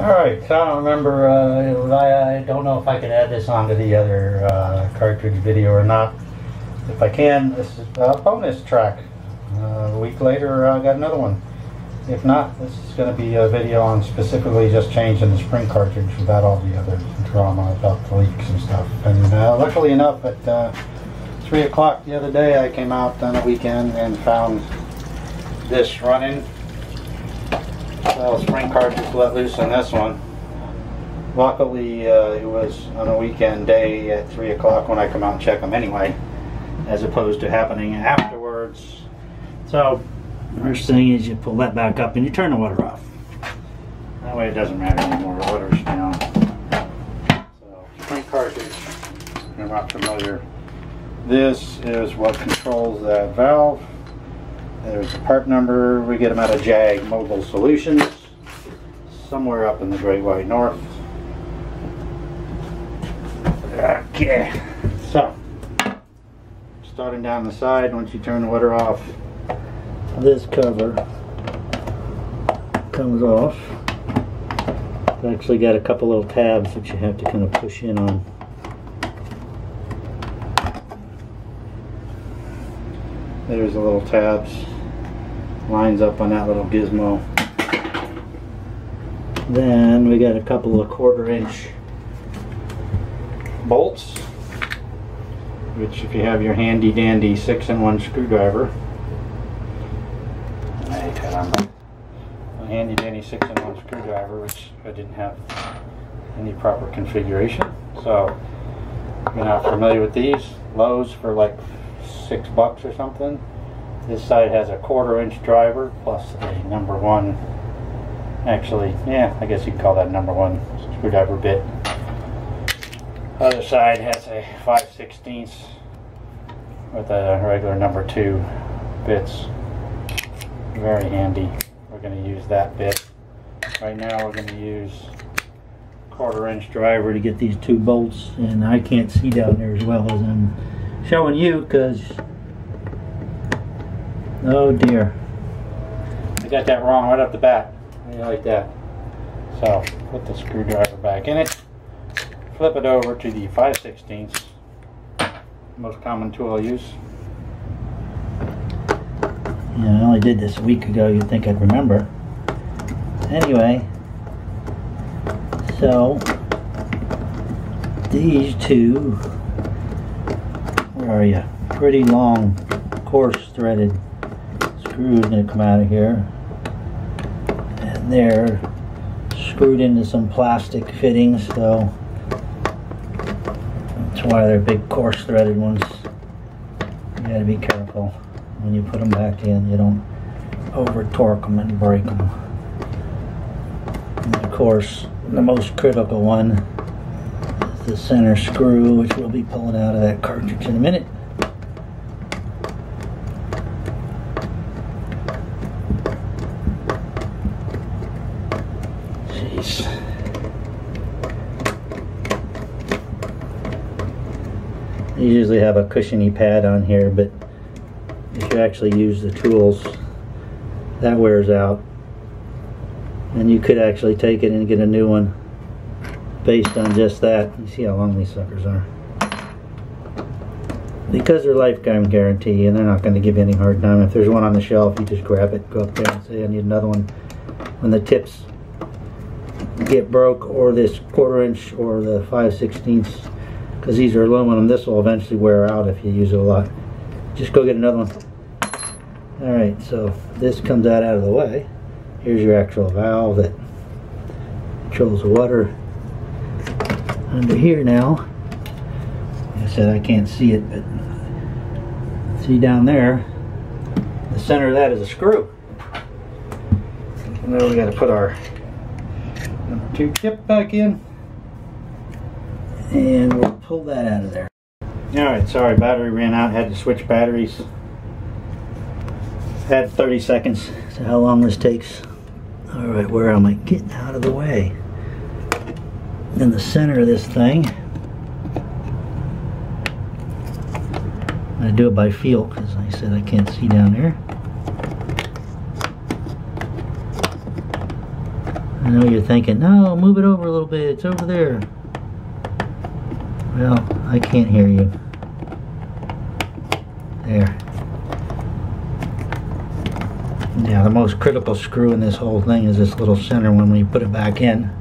Alright, so I don't remember, uh, I, I don't know if I can add this onto the other uh, cartridge video or not. If I can, this is a bonus track. Uh, a week later, I got another one. If not, this is going to be a video on specifically just changing the spring cartridge without all the other drama about the leaks and stuff. And uh, luckily enough, at uh, 3 o'clock the other day, I came out on a weekend and found this running. So spring cartridge let loose on this one. Luckily, uh, it was on a weekend day at 3 o'clock when I come out and check them anyway, as opposed to happening afterwards. So First thing is you pull that back up and you turn the water off. That way it doesn't matter anymore, the water's down. So, spring cartridge, you're not familiar. This is what controls that valve. There's a part number, we get them out of JAG Mobile Solutions, somewhere up in the Great White North. Okay, so, starting down the side, once you turn the water off, this cover comes off. It's actually got a couple little tabs that you have to kind of push in on. There's the little tabs. Lines up on that little gizmo. Then we got a couple of quarter inch bolts, which if you have your handy dandy six in one screwdriver, handy dandy 6 in 1 screwdriver which I didn't have any proper configuration so if you're not familiar with these Lowe's for like 6 bucks or something this side has a quarter inch driver plus a number one actually yeah I guess you could call that number one screwdriver bit other side has a 5 16 with a regular number two bits very handy. We're going to use that bit. Right now we're going to use quarter inch driver to get these two bolts and I can't see down there as well as I'm showing you because oh dear I got that wrong right off the bat like that so put the screwdriver back in it flip it over to the 5 16 most common tool I use Yeah, I only did this a week ago. You'd think I'd remember. Anyway, so these two, where are you? Pretty long, coarse threaded screws going to come out of here. And they're screwed into some plastic fittings, so that's why they're big coarse threaded ones. You gotta be careful when you put them back in you don't over torque them and break them and of course the most critical one is the center screw which we'll be pulling out of that cartridge in a minute. Jeez. You usually have a cushiony pad on here but if you actually use the tools that wears out. And you could actually take it and get a new one based on just that. You see how long these suckers are. Because they're lifetime guarantee and they're not going to give you any hard time. If there's one on the shelf you just grab it go up there and say I need another one. When the tips get broke or this quarter inch or the 5 16ths because these are aluminum this will eventually wear out if you use it a lot. Just go get another one. Alright, so this comes out out of the way. Here's your actual valve that controls the water under here now. Like I said, I can't see it, but see down there, the center of that is a screw. And then we got to put our number two chip back in. And we'll pull that out of there. Alright, sorry, battery ran out, had to switch batteries had 30 seconds so how long this takes all right where am I getting out of the way in the center of this thing I do it by feel because I said I can't see down there I know you're thinking, no, move it over a little bit. It's over there. Well, I can't hear you. There. Now the most critical screw in this whole thing is this little center one when you put it back in.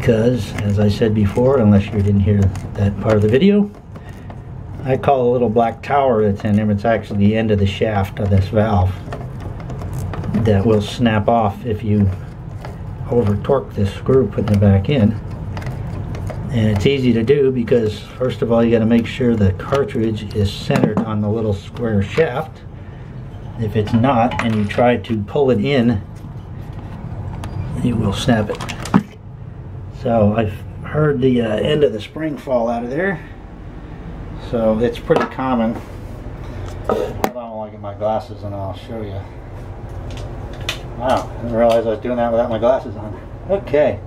Because, as I said before, unless you didn't hear that part of the video, I call a little black tower that's in there, it's actually the end of the shaft of this valve that will snap off if you over torque this screw putting it back in. And it's easy to do because first of all you got to make sure the cartridge is centered on the little square shaft. If it's not and you try to pull it in, you will snap it. So I've heard the uh, end of the spring fall out of there. So it's pretty common. Hold on while I get my glasses and I'll show you. Wow, I didn't realize I was doing that without my glasses on. Okay.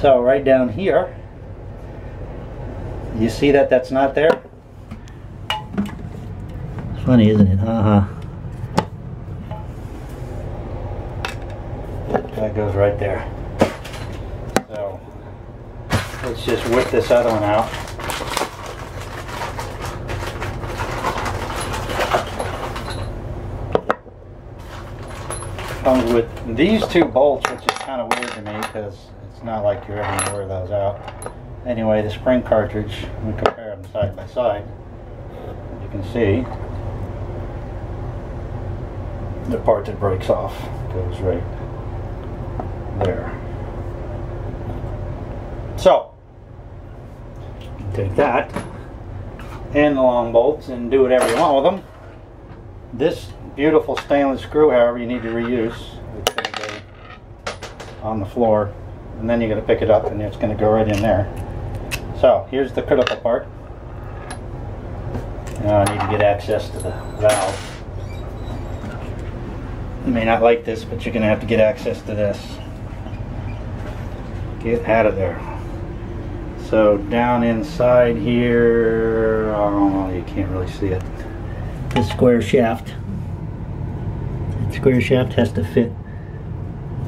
So right down here, you see that that's not there? It's funny, isn't it? Uh-huh. That goes right there. So let's just whip this other one out. comes with these two bolts, which is kind of weird to me because it's not like you're ever going to wear those out. Anyway, the spring cartridge, we compare them side by side. You can see the part that breaks off goes right there. So, take that and the long bolts and do whatever you want with them. This beautiful stainless screw, however, you need to reuse. On the floor, and then you're going to pick it up, and it's going to go right in there. So, here's the critical part. Now I need to get access to the valve. You may not like this, but you're going to have to get access to this. Get out of there. So down inside here, oh, you can't really see it. The square shaft. Square shaft has to fit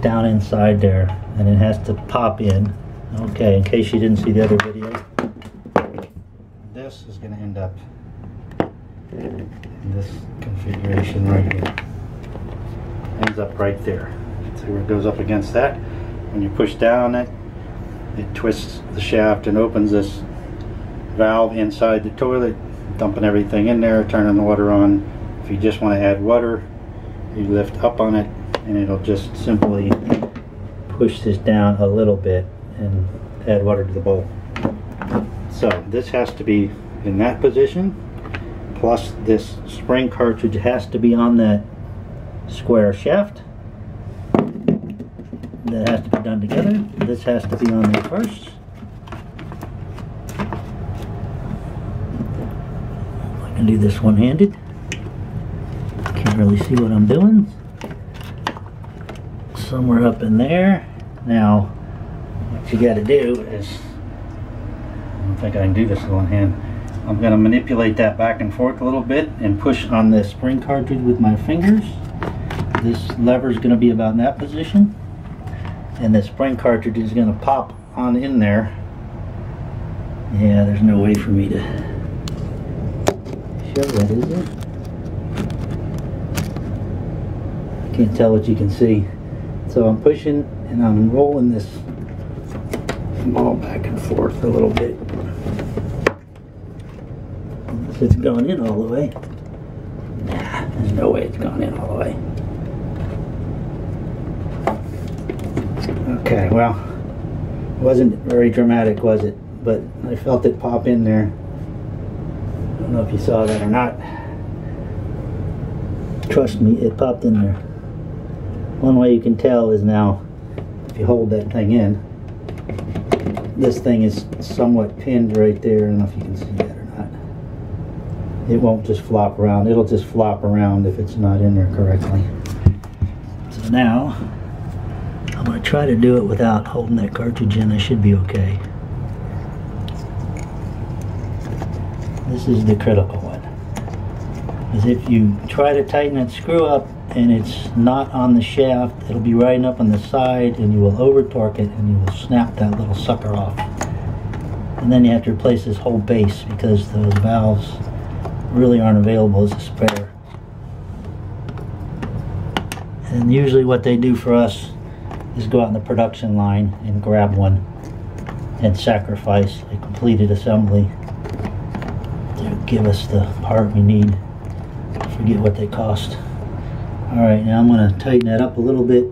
down inside there and it has to pop in. Okay in case you didn't see the other video this is going to end up in this configuration right here. Ends up right there. See where it goes up against that? When you push down it it twists the shaft and opens this valve inside the toilet dumping everything in there turning the water on if you just want to add water you lift up on it and it'll just simply push this down a little bit and add water to the bowl. So this has to be in that position plus this spring cartridge has to be on that square shaft that has to be done together. This has to be on there first. I can do this one-handed Can't really see what I'm doing. Somewhere up in there. Now, what you got to do is, I don't think I can do this with one hand. I'm going to manipulate that back and forth a little bit and push on the spring cartridge with my fingers. This lever is going to be about in that position. And the spring cartridge is going to pop on in there. Yeah, there's no way for me to show that, is there? can't tell what you can see. So I'm pushing and I'm rolling this ball back and forth a little bit. It's going in all the way. Nah, there's no way it's gone in all the way. Okay, well, it wasn't very dramatic, was it? But I felt it pop in there. I don't know if you saw that or not. Trust me, it popped in there. One way you can tell is now, if you hold that thing in, this thing is somewhat pinned right there. I don't know if you can see that or not. It won't just flop around. It'll just flop around if it's not in there correctly. So now, I'm going to try to do it without holding that cartridge in. I should be okay. This is the critical one. Because if you try to tighten that screw up and it's not on the shaft, it'll be riding up on the side and you will over torque it and you will snap that little sucker off. And then you have to replace this whole base because those valves really aren't available as a spare. And usually what they do for us is go out in the production line and grab one and sacrifice a completed assembly to give us the part we need. I forget what they cost. Alright, now I'm going to tighten that up a little bit.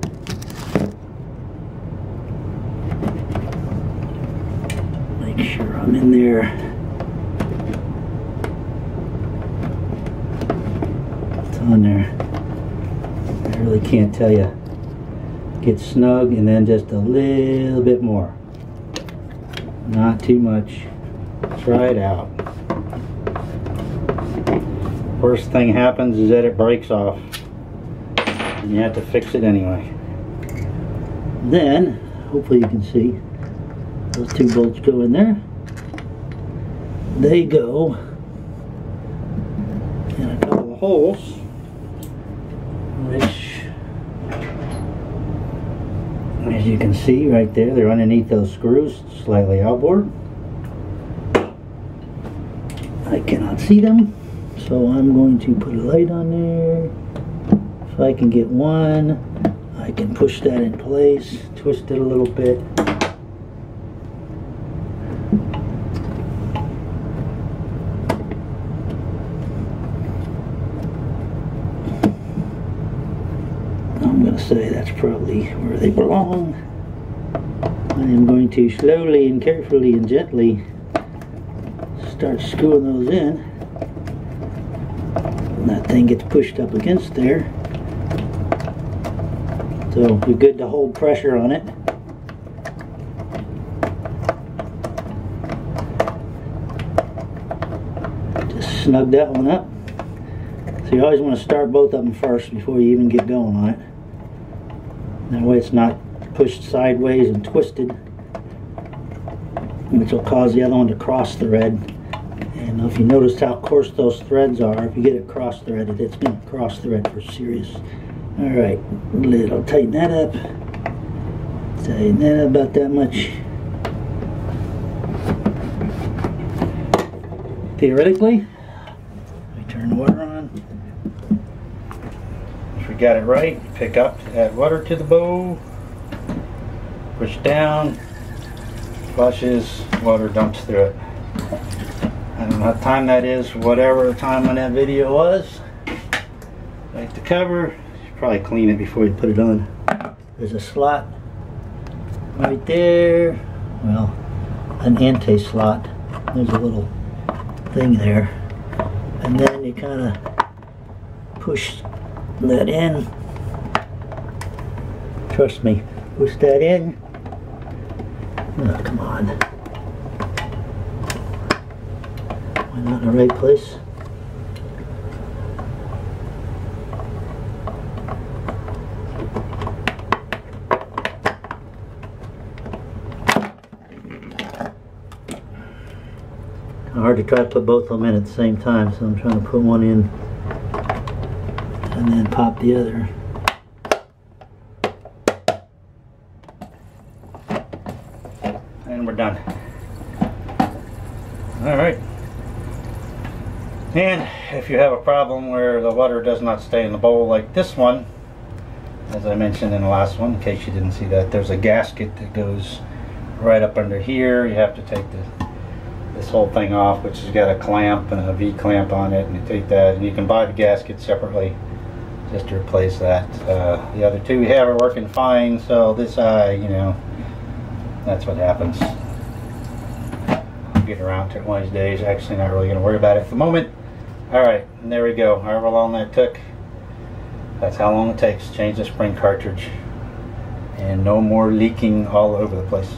Make sure I'm in there. It's on there. I really can't tell you. Get snug and then just a little bit more. Not too much. Try it out. Worst thing happens is that it breaks off and you have to fix it anyway. Then, hopefully you can see, those two bolts go in there. They go in a couple of holes, which, as you can see right there, they're underneath those screws, slightly outboard. I cannot see them, so I'm going to put a light on there. If I can get one, I can push that in place, twist it a little bit. I'm going to probably where they belong. I am going to slowly and carefully and gently start screwing those in. And that thing gets pushed up against there. So you're good to hold pressure on it. Just snug that one up. So you always want to start both of them first before you even get going on it. That way it's not pushed sideways and twisted, which will cause the other one to cross thread. And if you notice how coarse those threads are, if you get it cross threaded, it's going to cross thread for serious. All right, little tighten that up. Tighten that up about that much. Theoretically, we turn the water on. If we got it right, pick up, add water to the bowl, push down, flushes, water dumps through it. I don't know what time that is, whatever the time on that video was. Like the cover, probably clean it before you put it on. There's a slot right there. Well, an anti-slot. There's a little thing there. And then you kind of push that in. Trust me, push that in. Oh, come on. I not in the right place? hard to try to put both of them in at the same time, so I'm trying to put one in and then pop the other. And we're done. Alright. And if you have a problem where the water does not stay in the bowl like this one, as I mentioned in the last one, in case you didn't see that, there's a gasket that goes right up under here. You have to take the this whole thing off, which has got a clamp and a V-clamp on it, and you take that, and you can buy the gasket separately just to replace that. Uh, the other two we have are working fine, so this eye, you know, that's what happens. I'll get around to it one of these days. Actually, not really going to worry about it at the moment. Alright, and there we go. However long that took, that's how long it takes. Change the spring cartridge. And no more leaking all over the place.